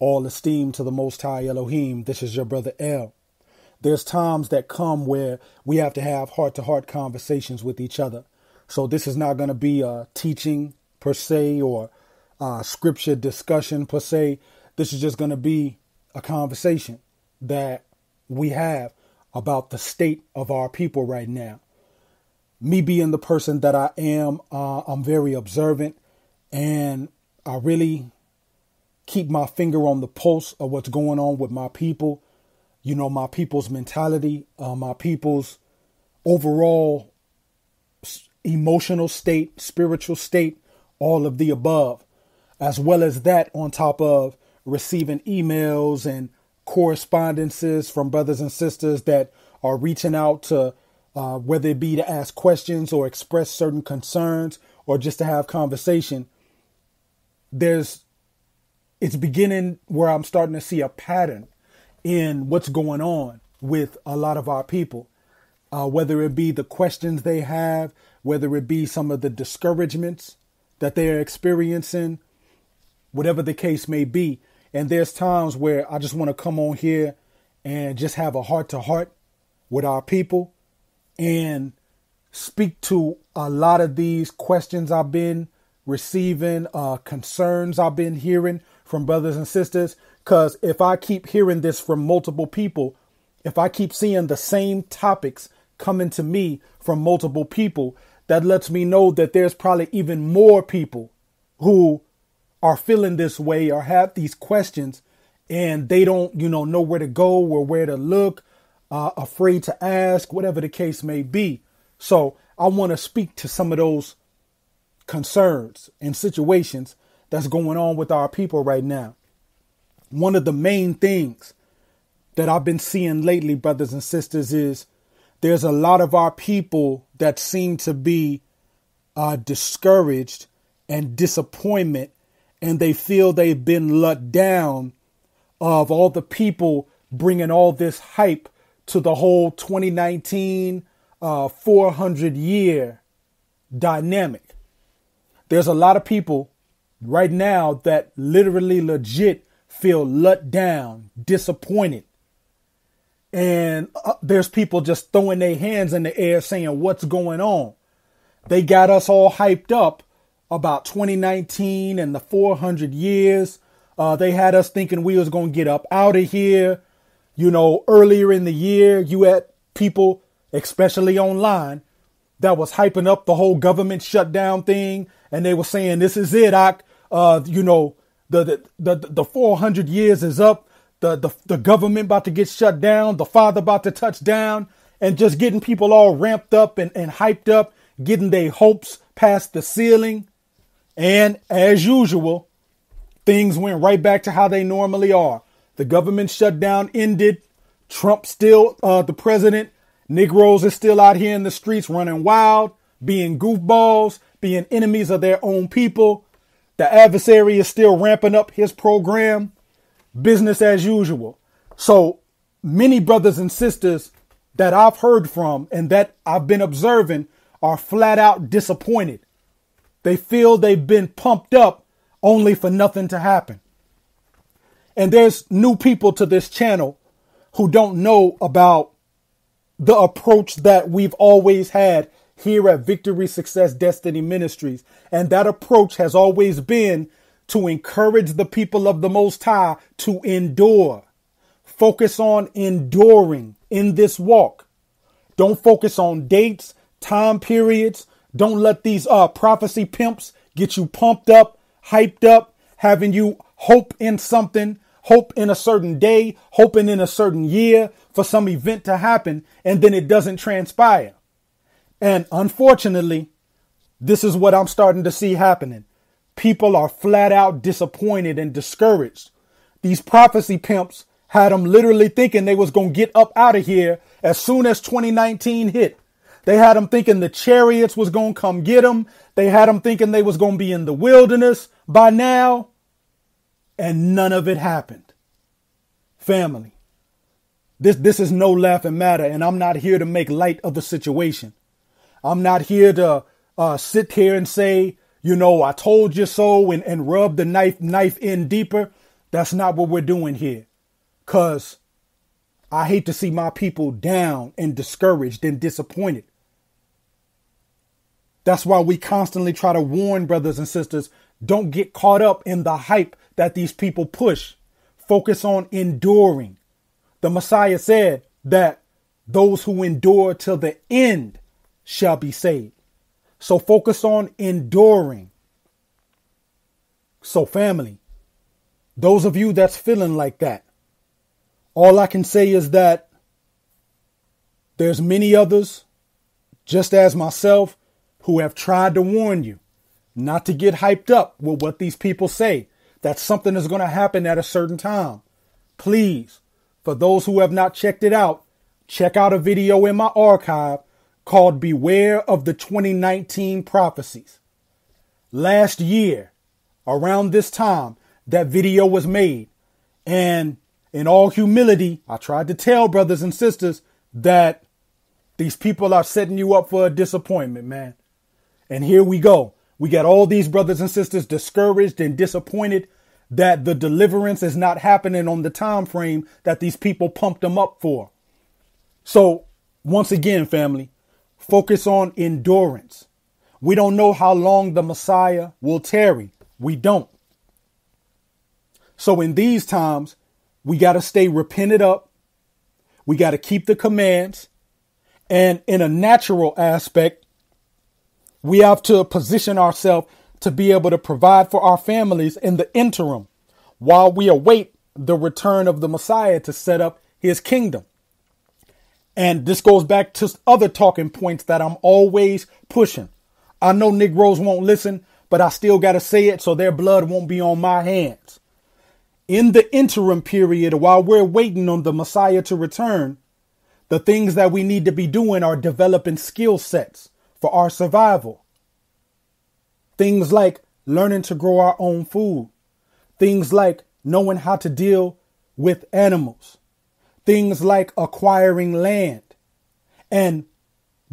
All esteem to the Most High Elohim. This is your brother El. There's times that come where we have to have heart to heart conversations with each other. So this is not going to be a teaching per se or a scripture discussion per se. This is just going to be a conversation that we have about the state of our people right now. Me being the person that I am, uh, I'm very observant and I really keep my finger on the pulse of what's going on with my people. You know, my people's mentality, uh, my people's overall emotional state, spiritual state, all of the above, as well as that on top of receiving emails and correspondences from brothers and sisters that are reaching out to uh, whether it be to ask questions or express certain concerns or just to have conversation there's it's beginning where i'm starting to see a pattern in what's going on with a lot of our people. Uh, whether it be the questions they have whether it be some of the discouragements that they're experiencing whatever the case may be. And there's times where I just want to come on here and just have a heart to heart with our people and speak to a lot of these questions I've been receiving, uh, concerns I've been hearing from brothers and sisters. Because if I keep hearing this from multiple people, if I keep seeing the same topics coming to me from multiple people, that lets me know that there's probably even more people who are feeling this way or have these questions and they don't, you know, know where to go or where to look, uh, afraid to ask, whatever the case may be. So I want to speak to some of those concerns and situations that's going on with our people right now. One of the main things that I've been seeing lately, brothers and sisters, is there's a lot of our people that seem to be uh, discouraged and disappointment and they feel they've been let down of all the people bringing all this hype to the whole 2019 uh, 400 year dynamic. There's a lot of people right now that literally legit feel let down, disappointed. And uh, there's people just throwing their hands in the air saying, What's going on? They got us all hyped up about 2019 and the 400 years. Uh, they had us thinking we was going to get up out of here. You know, earlier in the year, you had people, especially online, that was hyping up the whole government shutdown thing. And they were saying, this is it. I, uh, you know, the, the, the, the 400 years is up. The, the, the government about to get shut down. The father about to touch down and just getting people all ramped up and, and hyped up, getting their hopes past the ceiling. And as usual, things went right back to how they normally are. The government shutdown ended. Trump still uh, the president. Negroes are still out here in the streets running wild, being goofballs, being enemies of their own people. The adversary is still ramping up his program. Business as usual. So many brothers and sisters that I've heard from and that I've been observing are flat out disappointed they feel they've been pumped up only for nothing to happen. And there's new people to this channel who don't know about the approach that we've always had here at Victory Success Destiny Ministries. And that approach has always been to encourage the people of the Most High to endure. Focus on enduring in this walk. Don't focus on dates, time periods, don't let these uh, prophecy pimps get you pumped up, hyped up, having you hope in something, hope in a certain day, hoping in a certain year for some event to happen, and then it doesn't transpire. And unfortunately, this is what I'm starting to see happening. People are flat out disappointed and discouraged. These prophecy pimps had them literally thinking they was going to get up out of here as soon as 2019 hit. They had them thinking the chariots was going to come get them. They had them thinking they was going to be in the wilderness by now. And none of it happened. Family. This, this is no laughing matter. And I'm not here to make light of the situation. I'm not here to uh, sit here and say, you know, I told you so and, and rub the knife, knife in deeper. That's not what we're doing here. Cause I hate to see my people down and discouraged and disappointed. That's why we constantly try to warn brothers and sisters don't get caught up in the hype that these people push. Focus on enduring. The Messiah said that those who endure till the end shall be saved. So focus on enduring. So, family, those of you that's feeling like that, all I can say is that there's many others, just as myself, who have tried to warn you not to get hyped up with what these people say, that something is going to happen at a certain time. Please, for those who have not checked it out, check out a video in my archive called Beware of the 2019 Prophecies. Last year, around this time, that video was made. And in all humility, I tried to tell brothers and sisters that these people are setting you up for a disappointment, man. And here we go. We got all these brothers and sisters discouraged and disappointed that the deliverance is not happening on the time frame that these people pumped them up for. So, once again, family, focus on endurance. We don't know how long the Messiah will tarry. We don't. So, in these times, we got to stay repented up. We got to keep the commands. And in a natural aspect, we have to position ourselves to be able to provide for our families in the interim while we await the return of the Messiah to set up his kingdom. And this goes back to other talking points that I'm always pushing. I know Negroes won't listen, but I still got to say it so their blood won't be on my hands. In the interim period, while we're waiting on the Messiah to return, the things that we need to be doing are developing skill sets for our survival. Things like learning to grow our own food. Things like knowing how to deal with animals. Things like acquiring land and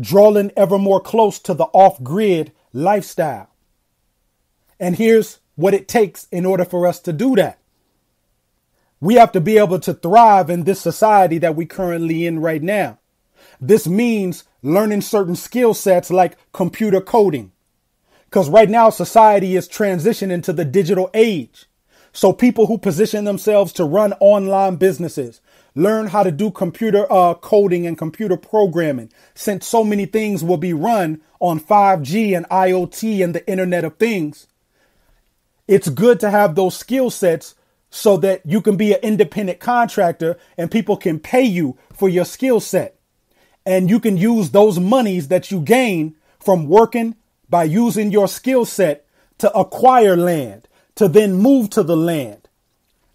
drawing ever more close to the off grid lifestyle. And here's what it takes in order for us to do that. We have to be able to thrive in this society that we currently in right now. This means learning certain skill sets like computer coding. Because right now, society is transitioning to the digital age. So people who position themselves to run online businesses, learn how to do computer uh, coding and computer programming, since so many things will be run on 5G and IoT and the Internet of Things. It's good to have those skill sets so that you can be an independent contractor and people can pay you for your skill set and you can use those monies that you gain from working by using your skill set to acquire land, to then move to the land,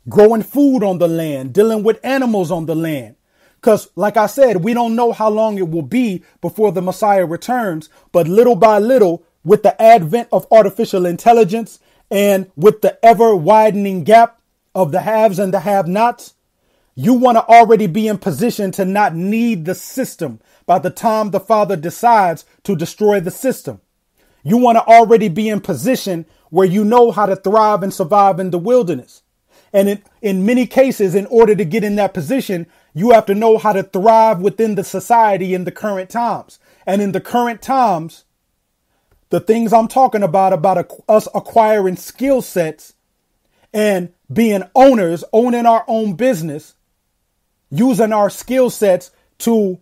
growing food on the land, dealing with animals on the land. Because, like I said, we don't know how long it will be before the Messiah returns, but little by little, with the advent of artificial intelligence and with the ever widening gap of the haves and the have nots, you want to already be in position to not need the system by the time the Father decides to destroy the system. You want to already be in position where you know how to thrive and survive in the wilderness. And in, in many cases, in order to get in that position, you have to know how to thrive within the society in the current times. And in the current times, the things I'm talking about, about us acquiring skill sets and being owners, owning our own business, using our skill sets to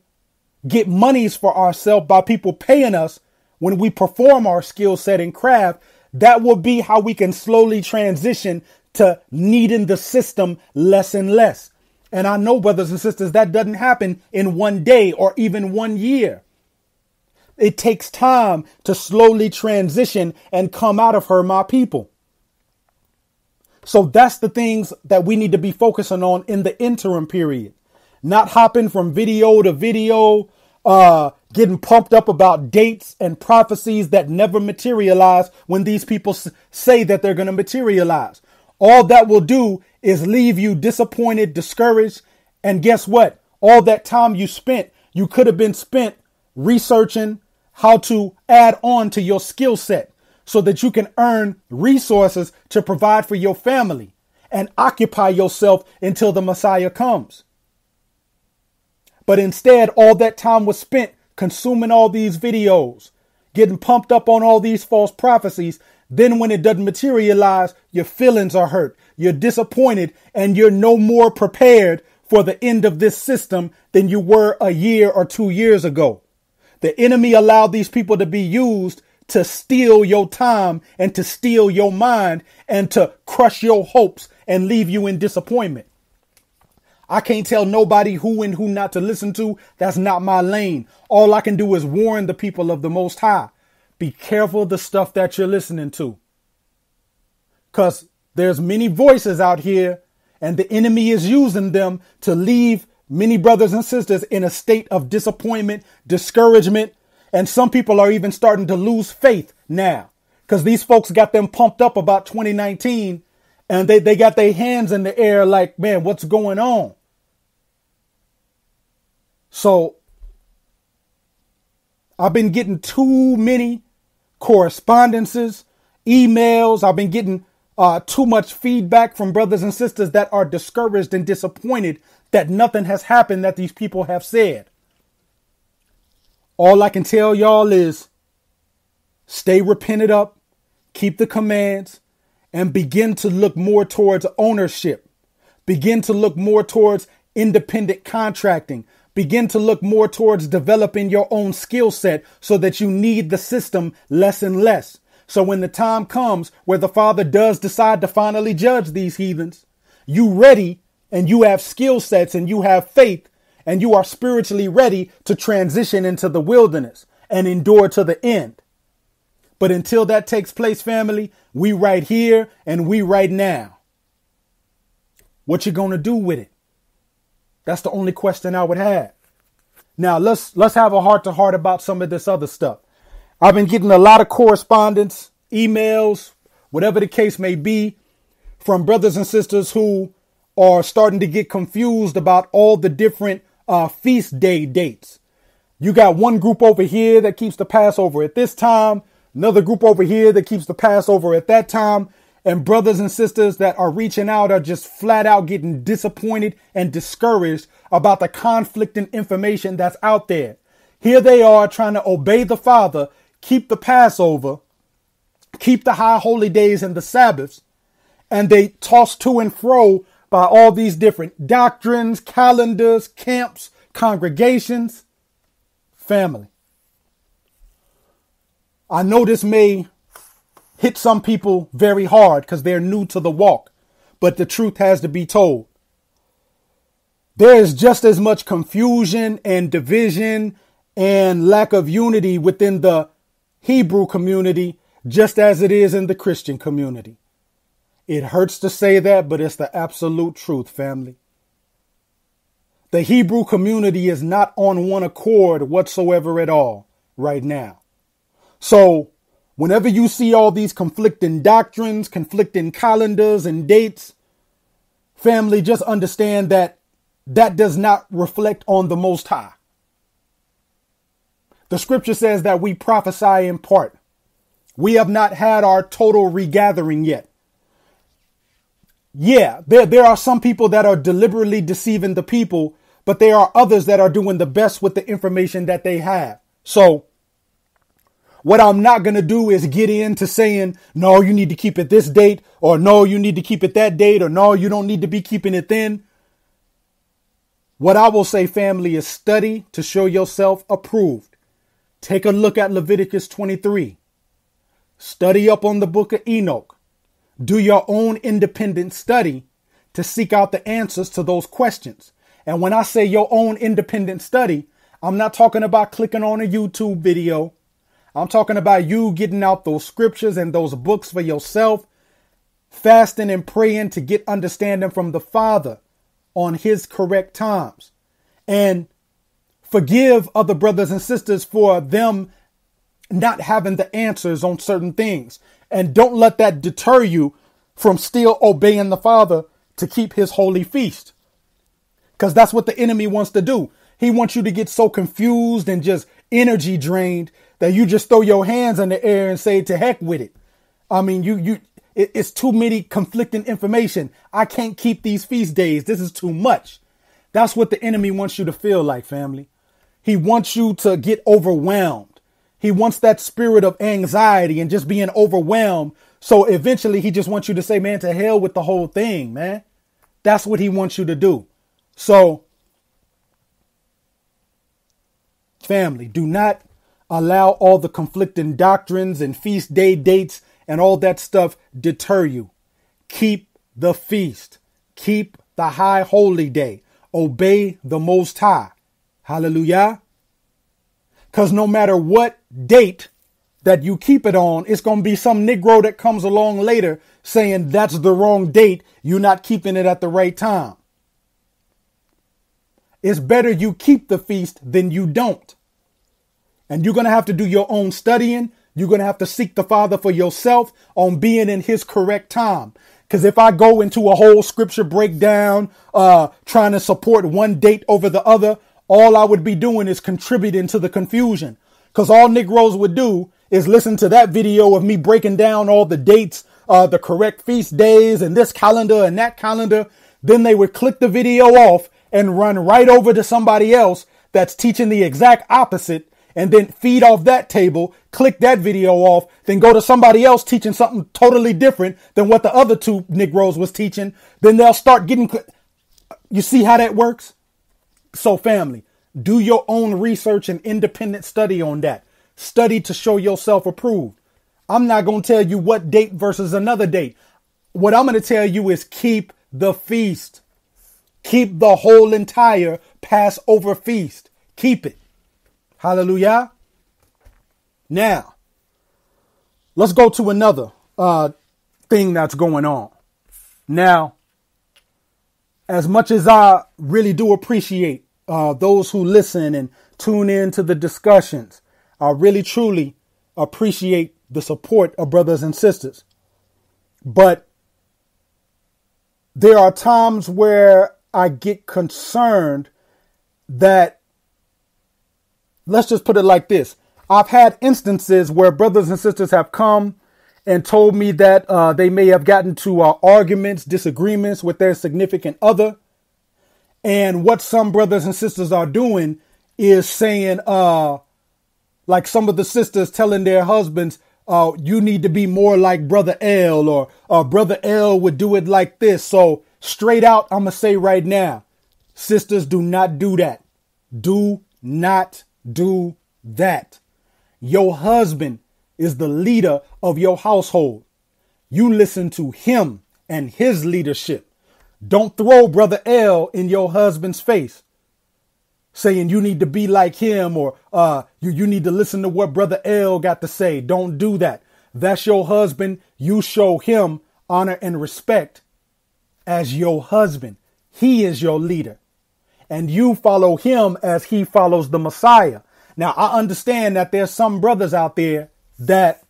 get monies for ourselves by people paying us when we perform our skill set and craft, that will be how we can slowly transition to needing the system less and less. And I know, brothers and sisters, that doesn't happen in one day or even one year. It takes time to slowly transition and come out of her, my people. So that's the things that we need to be focusing on in the interim period not hopping from video to video, uh, getting pumped up about dates and prophecies that never materialize when these people say that they're going to materialize. All that will do is leave you disappointed, discouraged, and guess what? All that time you spent, you could have been spent researching how to add on to your skill set so that you can earn resources to provide for your family and occupy yourself until the Messiah comes. But instead, all that time was spent consuming all these videos, getting pumped up on all these false prophecies. Then, when it doesn't materialize, your feelings are hurt, you're disappointed, and you're no more prepared for the end of this system than you were a year or two years ago. The enemy allowed these people to be used to steal your time and to steal your mind and to crush your hopes and leave you in disappointment. I can't tell nobody who and who not to listen to. That's not my lane. All I can do is warn the people of the Most High. Be careful the stuff that you're listening to. Because there's many voices out here, and the enemy is using them to leave many brothers and sisters in a state of disappointment, discouragement, and some people are even starting to lose faith now because these folks got them pumped up about 2019 and they, they got their hands in the air like, man, what's going on? So I've been getting too many correspondences, emails. I've been getting uh, too much feedback from brothers and sisters that are discouraged and disappointed that nothing has happened that these people have said. All I can tell y'all is stay repented up, keep the commands, and begin to look more towards ownership. Begin to look more towards independent contracting. Begin to look more towards developing your own skill set so that you need the system less and less. So when the time comes where the Father does decide to finally judge these heathens, you ready and you have skill sets and you have faith and you are spiritually ready to transition into the wilderness and endure to the end. But until that takes place, family, we right here and we right now. What you gonna do with it? That's the only question I would have. Now let's let's have a heart to heart about some of this other stuff. I've been getting a lot of correspondence, emails, whatever the case may be, from brothers and sisters who are starting to get confused about all the different uh, feast day dates. You got one group over here that keeps the Passover at this time, another group over here that keeps the Passover at that time, and brothers and sisters that are reaching out are just flat out getting disappointed and discouraged about the conflicting information that's out there. Here they are trying to obey the Father, keep the Passover, keep the high holy days and the Sabbaths, and they toss to and fro by all these different doctrines, calendars, camps, congregations, family. I know this may hit some people very hard because they're new to the walk, but the truth has to be told. There is just as much confusion and division and lack of unity within the Hebrew community just as it is in the Christian community. It hurts to say that, but it's the absolute truth, family. The Hebrew community is not on one accord whatsoever at all right now. So, whenever you see all these conflicting doctrines, conflicting calendars, and dates, family, just understand that that does not reflect on the Most High. The scripture says that we prophesy in part. We have not had our total regathering yet yeah, there, there are some people that are deliberately deceiving the people, but there are others that are doing the best with the information that they have. So, what I'm not going to do is get into saying, no, you need to keep it this date, or no, you need to keep it that date, or no, you don't need to be keeping it then. What I will say, family, is study to show yourself approved. Take a look at Leviticus 23. Study up on the book of Enoch. Do your own independent study to seek out the answers to those questions. And when I say your own independent study, I'm not talking about clicking on a YouTube video. I'm talking about you getting out those scriptures and those books for yourself, fasting and praying to get understanding from the Father on His correct times. And forgive other brothers and sisters for them not having the answers on certain things. And don't let that deter you from still obeying the Father to keep his holy feast. Because that's what the enemy wants to do. He wants you to get so confused and just energy drained that you just throw your hands in the air and say to heck with it. I mean, you you it's too many conflicting information. I can't keep these feast days. This is too much. That's what the enemy wants you to feel like, family. He wants you to get overwhelmed. He wants that spirit of anxiety and just being overwhelmed. So eventually he just wants you to say, man, to hell with the whole thing, man. That's what he wants you to do. So, family, do not allow all the conflicting doctrines and feast day dates and all that stuff deter you. Keep the feast. Keep the high holy day. Obey the Most High. Hallelujah. Because no matter what date that you keep it on, it's going to be some Negro that comes along later saying that's the wrong date. You're not keeping it at the right time. It's better you keep the feast than you don't. And you're going to have to do your own studying. You're going to have to seek the Father for yourself on being in his correct time. Because if I go into a whole scripture breakdown, uh, trying to support one date over the other, all I would be doing is contributing to the confusion. Because all Negroes would do is listen to that video of me breaking down all the dates, uh, the correct feast days, and this calendar and that calendar. Then they would click the video off and run right over to somebody else that's teaching the exact opposite and then feed off that table, click that video off, then go to somebody else teaching something totally different than what the other two Negroes was teaching. Then they'll start getting, you see how that works? So family, do your own research and independent study on that. Study to show yourself approved. I'm not going to tell you what date versus another date. What I'm going to tell you is keep the feast. Keep the whole entire Passover feast. Keep it. Hallelujah. Now, let's go to another uh, thing that's going on. Now, as much as I really do appreciate uh, those who listen and tune in to the discussions, I really truly appreciate the support of brothers and sisters. But there are times where I get concerned that let's just put it like this. I've had instances where brothers and sisters have come and told me that uh, they may have gotten to uh, arguments, disagreements with their significant other. And what some brothers and sisters are doing is saying, uh, like some of the sisters telling their husbands, uh, you need to be more like brother El or uh, brother El would do it like this. So straight out, I'm going to say right now, sisters, do not do that. Do not do that. Your husband is the leader of your household. You listen to him and his leadership. Don't throw brother El in your husband's face saying you need to be like him or uh, you, you need to listen to what brother El got to say. Don't do that. That's your husband. You show him honor and respect as your husband. He is your leader and you follow him as he follows the Messiah. Now, I understand that there's some brothers out there that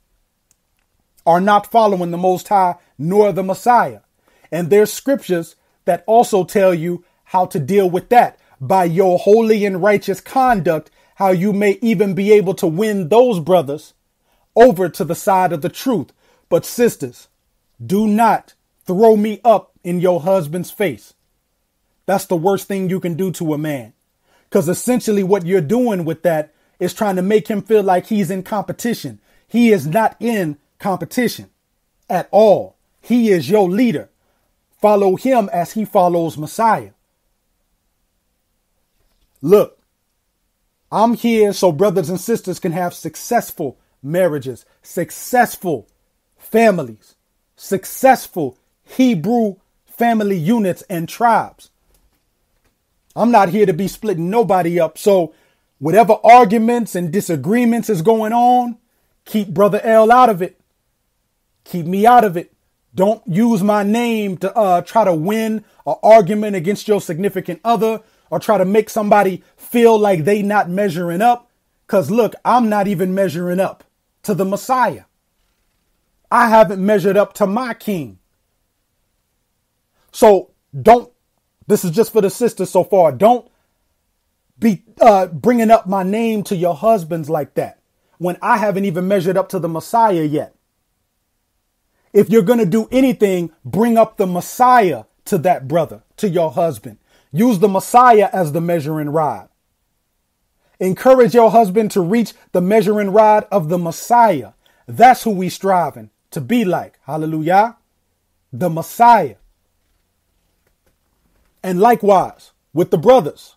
are not following the Most High nor the Messiah. And there's scriptures that also tell you how to deal with that by your holy and righteous conduct, how you may even be able to win those brothers over to the side of the truth. But sisters, do not throw me up in your husband's face. That's the worst thing you can do to a man. Because essentially, what you're doing with that is trying to make him feel like he's in competition. He is not in competition at all. He is your leader. Follow him as he follows Messiah. Look, I'm here so brothers and sisters can have successful marriages, successful families, successful Hebrew family units and tribes. I'm not here to be splitting nobody up. So whatever arguments and disagreements is going on, keep brother El out of it. Keep me out of it. Don't use my name to uh, try to win an argument against your significant other or try to make somebody feel like they not measuring up. Cause look, I'm not even measuring up to the Messiah. I haven't measured up to my king. So don't this is just for the sisters so far. Don't be uh, bringing up my name to your husbands like that when I haven't even measured up to the Messiah yet. if you're going to do anything, bring up the Messiah to that brother, to your husband. Use the Messiah as the measuring rod. Encourage your husband to reach the measuring rod of the Messiah. That's who we striving to be like. Hallelujah. The Messiah. And likewise with the brothers.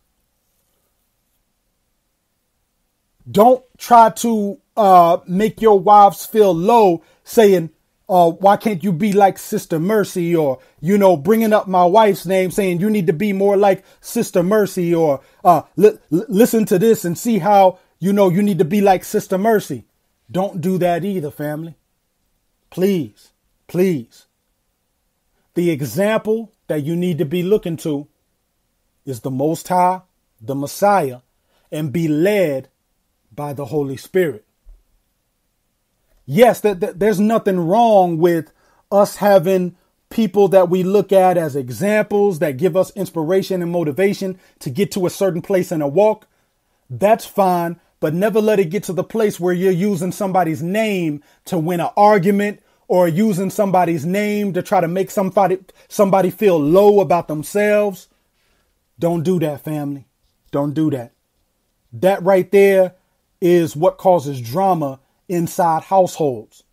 Don't try to uh, make your wives feel low saying, uh, why can't you be like Sister Mercy? Or, you know, bringing up my wife's name saying you need to be more like Sister Mercy or uh, li- listen to this and see how, you know, you need to be like Sister Mercy. Don't do that either, family. Please, please. The example that you need to be looking to is the Most High, the Messiah, and be led by the Holy Spirit. Yes, that, that, there's nothing wrong with us having people that we look at as examples that give us inspiration and motivation to get to a certain place in a walk. That's fine, but never let it get to the place where you're using somebody's name to win an argument or using somebody's name to try to make somebody somebody feel low about themselves. Don't do that, family. Don't do that. That right there is what causes drama inside households.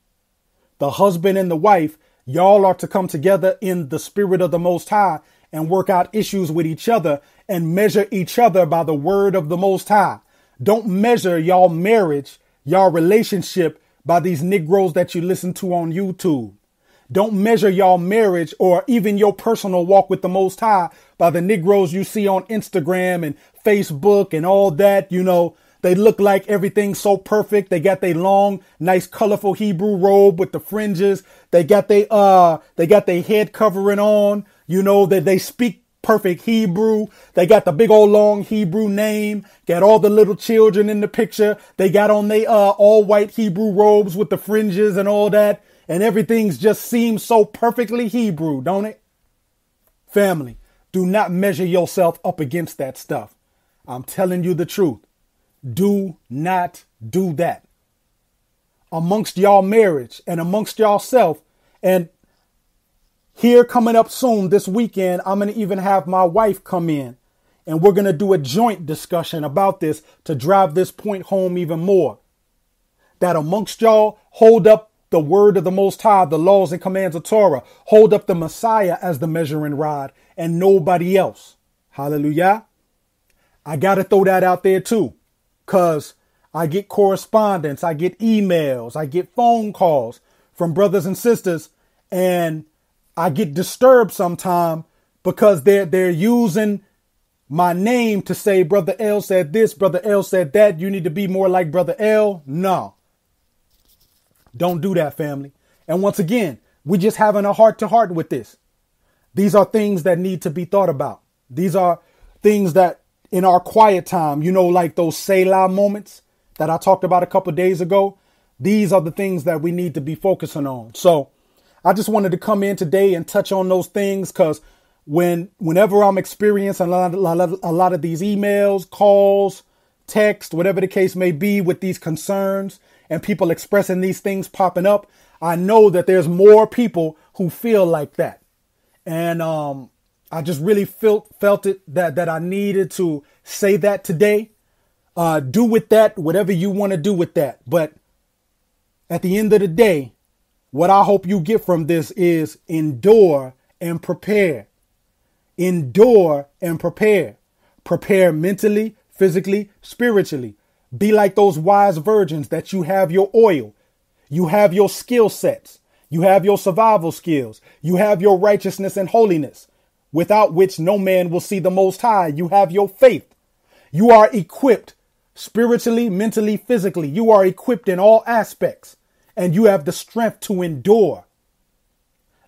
The husband and the wife, y'all are to come together in the spirit of the Most High and work out issues with each other and measure each other by the word of the Most High. Don't measure y'all marriage, y'all relationship by these Negroes that you listen to on YouTube. Don't measure y'all marriage or even your personal walk with the Most High by the Negroes you see on Instagram and Facebook and all that, you know, they look like everything's so perfect. They got their long, nice, colorful Hebrew robe with the fringes. They got their uh they got their head covering on. You know that they speak perfect Hebrew. They got the big old long Hebrew name. Got all the little children in the picture. They got on they uh all white Hebrew robes with the fringes and all that. And everything's just seems so perfectly Hebrew, don't it? Family, do not measure yourself up against that stuff. I'm telling you the truth. Do not do that. Amongst y'all marriage and amongst y'all self. And here coming up soon this weekend, I'm going to even have my wife come in and we're going to do a joint discussion about this to drive this point home even more. That amongst y'all, hold up the word of the Most High, the laws and commands of Torah. Hold up the Messiah as the measuring rod and nobody else. Hallelujah. I got to throw that out there too because I get correspondence, I get emails, I get phone calls from brothers and sisters, and I get disturbed sometime because they're they're using my name to say brother El said this, brother El said that. You need to be more like brother El. No. Don't do that, family. And once again, we're just having a heart to heart with this. These are things that need to be thought about. These are things that in our quiet time, you know, like those Selah moments that I talked about a couple days ago. These are the things that we need to be focusing on. So I just wanted to come in today and touch on those things because when whenever I'm experiencing a lot, lot, a lot of these emails, calls, text, whatever the case may be with these concerns and people expressing these things popping up, I know that there's more people who feel like that. And um, I just really felt felt it that that I needed to say that today. Uh, do with that whatever you want to do with that. But at the end of the day, what I hope you get from this is endure and prepare. Endure and prepare. Prepare mentally, physically, spiritually. Be like those wise virgins that you have your oil, you have your skill sets, you have your survival skills, you have your righteousness and holiness without which no man will see the Most High. You have your faith. You are equipped spiritually, mentally, physically. You are equipped in all aspects and you have the strength to endure.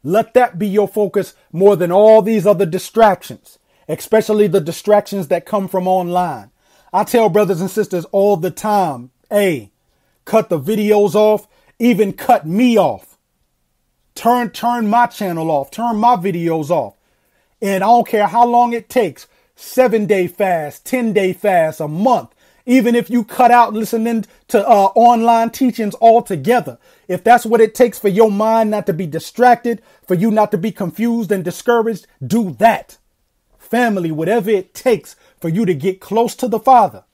Let that be your focus more than all these other distractions, especially the distractions that come from online. I tell brothers and sisters all the time, hey, cut the videos off, even cut me off. Turn, turn my channel off, turn my videos off. And I don't care how long it takes seven day fast, 10 day fast, a month. Even if you cut out listening to uh, online teachings altogether, if that's what it takes for your mind not to be distracted, for you not to be confused and discouraged, do that. Family, whatever it takes for you to get close to the Father,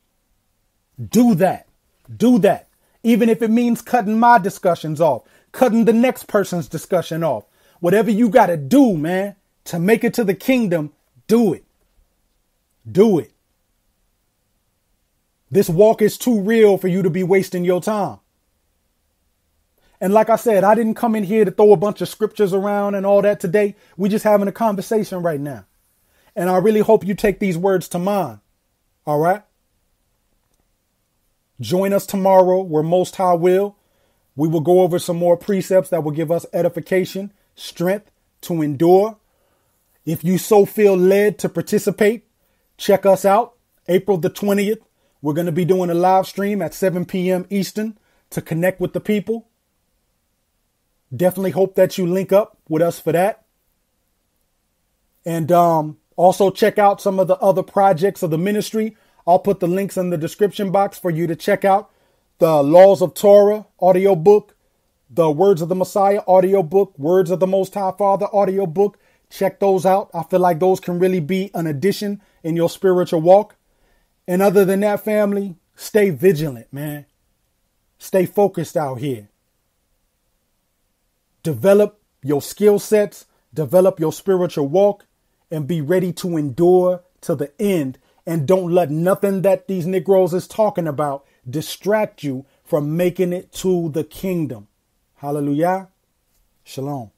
do that. Do that. Even if it means cutting my discussions off, cutting the next person's discussion off. Whatever you got to do, man, to make it to the kingdom, do it. Do it. This walk is too real for you to be wasting your time. And like I said, I didn't come in here to throw a bunch of scriptures around and all that today. We're just having a conversation right now. And I really hope you take these words to mind. All right? Join us tomorrow where Most High will. We will go over some more precepts that will give us edification, strength to endure. If you so feel led to participate, check us out. April the 20th, we're going to be doing a live stream at 7 p.m. Eastern to connect with the people. Definitely hope that you link up with us for that. And um, also check out some of the other projects of the ministry. I'll put the links in the description box for you to check out the Laws of Torah audiobook, the Words of the Messiah audiobook, Words of the Most High Father audiobook. Check those out. I feel like those can really be an addition in your spiritual walk. And other than that, family, stay vigilant, man. Stay focused out here. Develop your skill sets, develop your spiritual walk, and be ready to endure to the end. And don't let nothing that these Negroes is talking about distract you from making it to the kingdom. Hallelujah. Shalom.